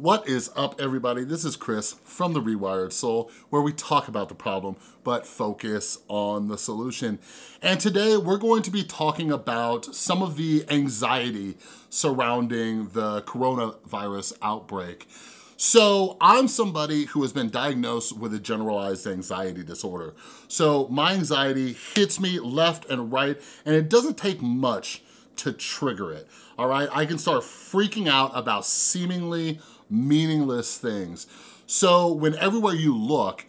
What is up everybody? This is Chris from The Rewired Soul where we talk about the problem but focus on the solution. And today we're going to be talking about some of the anxiety surrounding the coronavirus outbreak. So I'm somebody who has been diagnosed with a generalized anxiety disorder. So my anxiety hits me left and right and it doesn't take much to trigger it, all right? I can start freaking out about seemingly meaningless things. So when everywhere you look,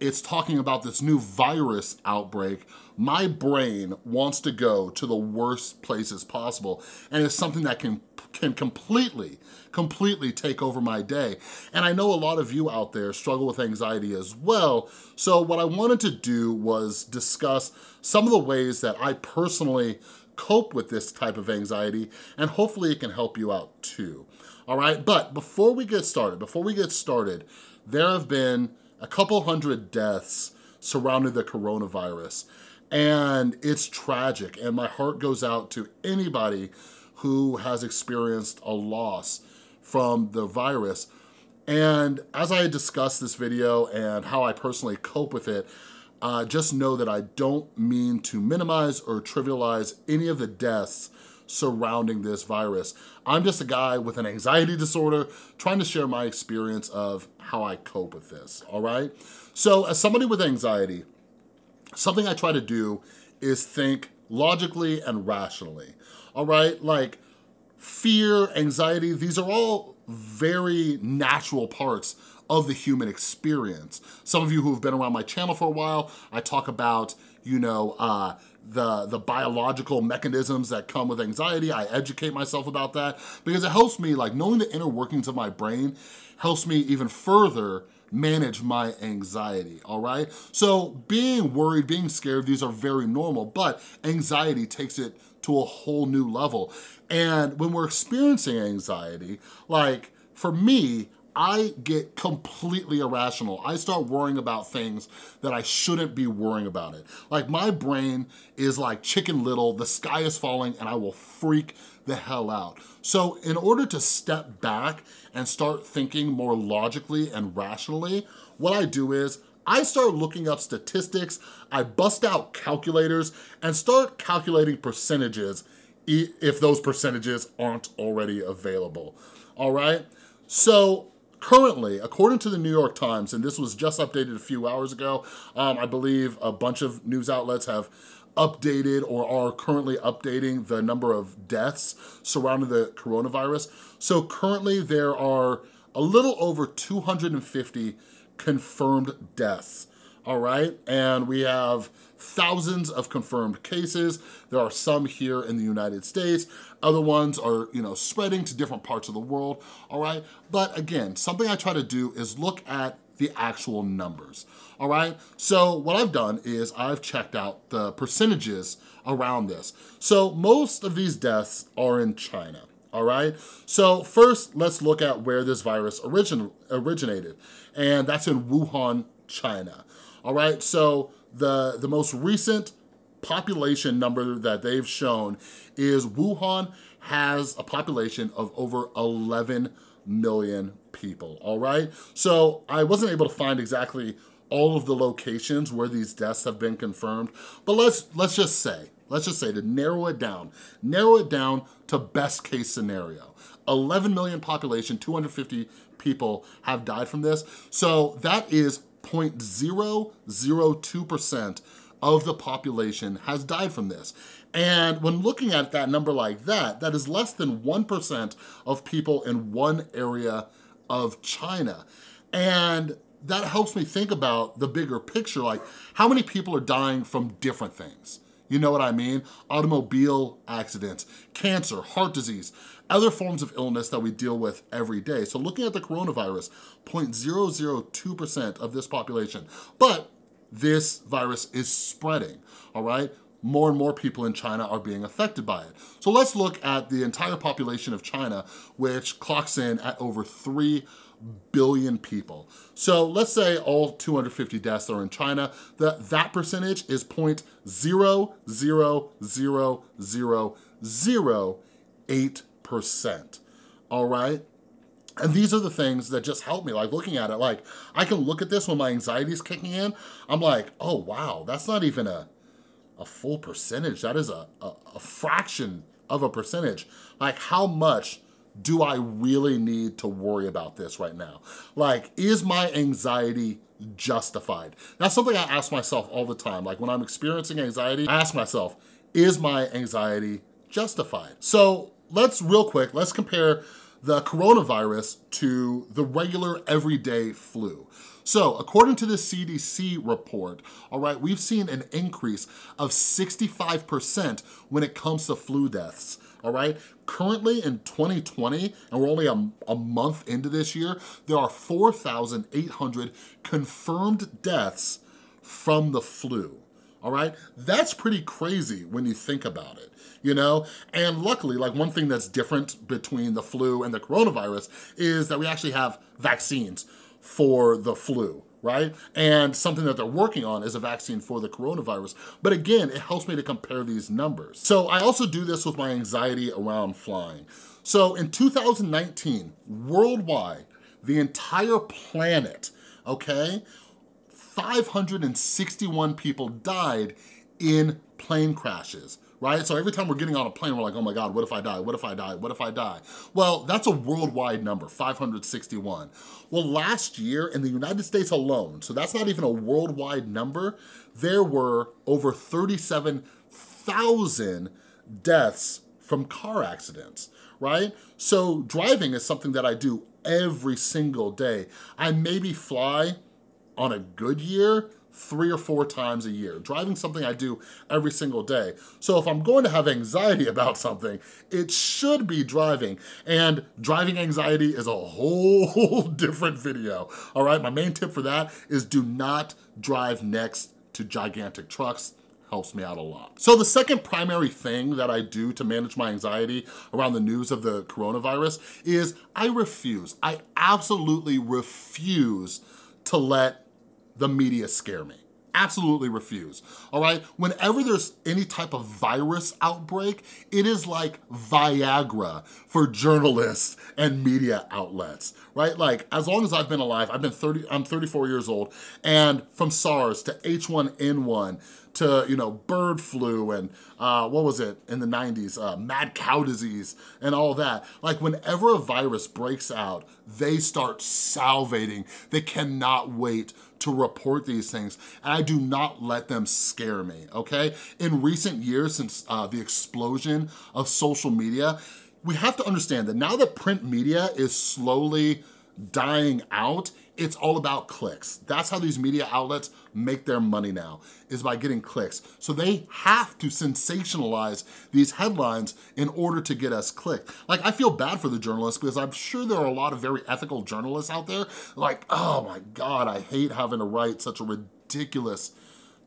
it's talking about this new virus outbreak, my brain wants to go to the worst places possible. And it's something that can, can completely, completely take over my day. And I know a lot of you out there struggle with anxiety as well. So what I wanted to do was discuss some of the ways that I personally cope with this type of anxiety and hopefully it can help you out too all right? But before we get started, before we get started, there have been a couple hundred deaths surrounding the coronavirus and it's tragic and my heart goes out to anybody who has experienced a loss from the virus. And as I discuss this video and how I personally cope with it, uh, just know that I don't mean to minimize or trivialize any of the deaths surrounding this virus. I'm just a guy with an anxiety disorder trying to share my experience of how I cope with this, all right? So as somebody with anxiety, something I try to do is think logically and rationally, all right? Like fear, anxiety, these are all very natural parts of the human experience. Some of you who have been around my channel for a while, I talk about, you know, uh, the, the biological mechanisms that come with anxiety. I educate myself about that because it helps me, like knowing the inner workings of my brain helps me even further manage my anxiety, all right? So being worried, being scared, these are very normal, but anxiety takes it to a whole new level. And when we're experiencing anxiety, like for me, I get completely irrational. I start worrying about things that I shouldn't be worrying about it. Like my brain is like chicken little, the sky is falling and I will freak the hell out. So in order to step back and start thinking more logically and rationally, what I do is I start looking up statistics, I bust out calculators and start calculating percentages if those percentages aren't already available, all right? So Currently, according to the New York Times, and this was just updated a few hours ago, um, I believe a bunch of news outlets have updated or are currently updating the number of deaths surrounding the coronavirus. So currently there are a little over 250 confirmed deaths all right? And we have thousands of confirmed cases. There are some here in the United States. Other ones are, you know, spreading to different parts of the world, all right? But again, something I try to do is look at the actual numbers, all right? So what I've done is I've checked out the percentages around this. So most of these deaths are in China, all right? So first, let's look at where this virus origin originated, and that's in Wuhan, China. All right, so the, the most recent population number that they've shown is Wuhan has a population of over 11 million people, all right? So I wasn't able to find exactly all of the locations where these deaths have been confirmed, but let's, let's just say, let's just say to narrow it down, narrow it down to best case scenario. 11 million population, 250 people have died from this. So that is 0.002% of the population has died from this. And when looking at that number like that, that is less than 1% of people in one area of China. And that helps me think about the bigger picture, like how many people are dying from different things? You know what I mean? Automobile accidents, cancer, heart disease, other forms of illness that we deal with every day. So looking at the coronavirus, 0.002% of this population. But this virus is spreading, all right? More and more people in China are being affected by it. So let's look at the entire population of China, which clocks in at over 3 billion people. So let's say all 250 deaths are in China. That, that percentage is 0.00008%, all right? And these are the things that just help me, like looking at it, like I can look at this when my anxiety is kicking in. I'm like, oh wow, that's not even a, a full percentage. That is a, a, a fraction of a percentage. Like how much do I really need to worry about this right now? Like, is my anxiety justified? That's something I ask myself all the time. Like when I'm experiencing anxiety, I ask myself, is my anxiety justified? So let's real quick, let's compare the coronavirus to the regular everyday flu. So according to the CDC report, all right, we've seen an increase of 65% when it comes to flu deaths all right? Currently in 2020, and we're only a, a month into this year, there are 4,800 confirmed deaths from the flu all right? That's pretty crazy when you think about it, you know? And luckily, like one thing that's different between the flu and the coronavirus is that we actually have vaccines for the flu, right? And something that they're working on is a vaccine for the coronavirus. But again, it helps me to compare these numbers. So I also do this with my anxiety around flying. So in 2019, worldwide, the entire planet, okay, 561 people died in plane crashes right? So every time we're getting on a plane, we're like, oh my God, what if I die? What if I die? What if I die? Well, that's a worldwide number, 561. Well, last year in the United States alone, so that's not even a worldwide number, there were over 37,000 deaths from car accidents, right? So driving is something that I do every single day. I maybe fly on a good year, three or four times a year. Driving something I do every single day. So if I'm going to have anxiety about something, it should be driving. And driving anxiety is a whole different video, all right? My main tip for that is do not drive next to gigantic trucks helps me out a lot. So the second primary thing that I do to manage my anxiety around the news of the coronavirus is I refuse, I absolutely refuse to let the media scare me. Absolutely refuse, all right? Whenever there's any type of virus outbreak, it is like Viagra for journalists and media outlets, right? Like, as long as I've been alive, I've been 30, I'm 34 years old, and from SARS to H1N1 to, you know, bird flu and uh, what was it in the 90s, uh, mad cow disease and all that. Like whenever a virus breaks out, they start salivating. They cannot wait to report these things. And I do not let them scare me, okay? In recent years, since uh, the explosion of social media, we have to understand that now that print media is slowly dying out, it's all about clicks. That's how these media outlets make their money now, is by getting clicks. So they have to sensationalize these headlines in order to get us clicked. Like, I feel bad for the journalists because I'm sure there are a lot of very ethical journalists out there like, oh my God, I hate having to write such a ridiculous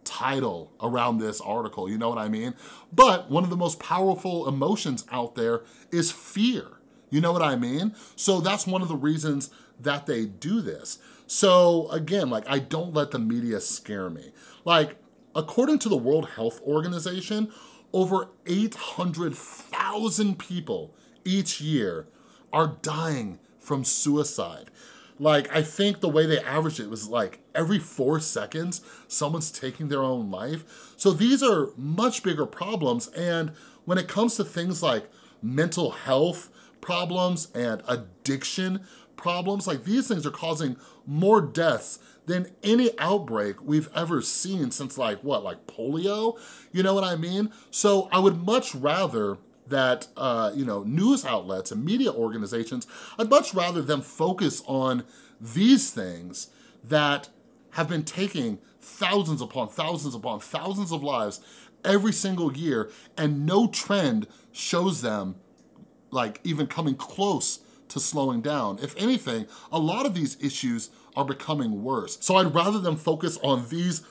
title around this article, you know what I mean? But one of the most powerful emotions out there is fear. You know what I mean? So that's one of the reasons that they do this. So again, like I don't let the media scare me. Like according to the World Health Organization, over 800,000 people each year are dying from suicide. Like, I think the way they averaged it was like every four seconds, someone's taking their own life. So these are much bigger problems. And when it comes to things like mental health problems and addiction problems, like these things are causing more deaths than any outbreak we've ever seen since like, what, like polio? You know what I mean? So I would much rather that, uh, you know, news outlets and media organizations, I'd much rather them focus on these things that have been taking thousands upon thousands upon thousands of lives every single year and no trend shows them like even coming close to slowing down. If anything, a lot of these issues are becoming worse. So I'd rather them focus on these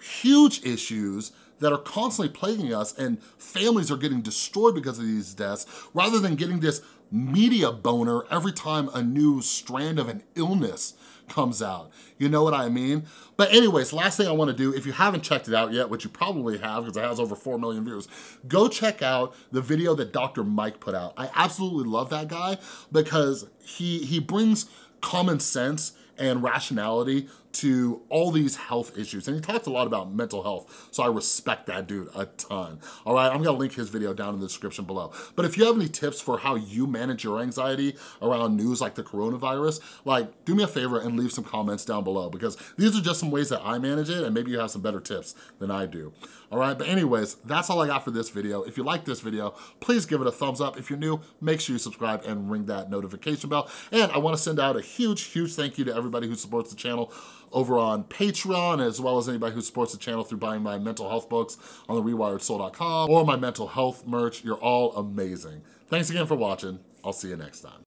huge issues that are constantly plaguing us and families are getting destroyed because of these deaths rather than getting this media boner every time a new strand of an illness comes out. You know what I mean? But anyways, last thing I wanna do, if you haven't checked it out yet, which you probably have because it has over 4 million views, go check out the video that Dr. Mike put out. I absolutely love that guy because he, he brings common sense and rationality to all these health issues. And he talked a lot about mental health, so I respect that dude a ton. All right, I'm gonna link his video down in the description below. But if you have any tips for how you manage your anxiety around news like the coronavirus, like do me a favor and leave some comments down below because these are just some ways that I manage it and maybe you have some better tips than I do. All right, but anyways, that's all I got for this video. If you like this video, please give it a thumbs up. If you're new, make sure you subscribe and ring that notification bell. And I wanna send out a huge, huge thank you to everybody who supports the channel over on Patreon, as well as anybody who supports the channel through buying my mental health books on the rewiredsoul.com or my mental health merch. You're all amazing. Thanks again for watching. I'll see you next time.